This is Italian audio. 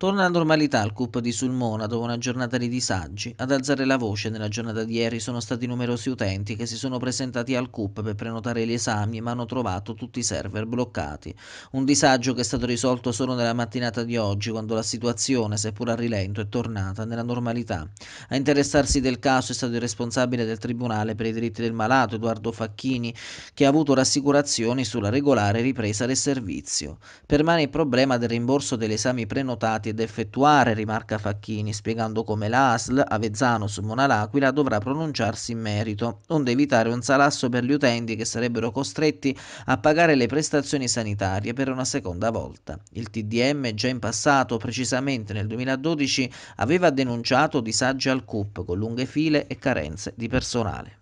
Torna la normalità al CUP di Sulmona dopo una giornata di disagi. Ad alzare la voce nella giornata di ieri sono stati numerosi utenti che si sono presentati al CUP per prenotare gli esami ma hanno trovato tutti i server bloccati. Un disagio che è stato risolto solo nella mattinata di oggi quando la situazione, seppur a rilento, è tornata nella normalità. A interessarsi del caso è stato il responsabile del Tribunale per i diritti del malato, Edoardo Facchini, che ha avuto rassicurazioni sulla regolare ripresa del servizio. Permane il problema del rimborso degli esami prenotati ed effettuare, rimarca Facchini, spiegando come l'ASL Avezzano su Monal'Aquila dovrà pronunciarsi in merito, onde evitare un salasso per gli utenti che sarebbero costretti a pagare le prestazioni sanitarie per una seconda volta. Il TDM già in passato, precisamente nel 2012, aveva denunciato disagi al CUP con lunghe file e carenze di personale.